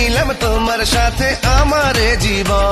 বেঁধে নিলাম তোমার সাথে আমার জীবন।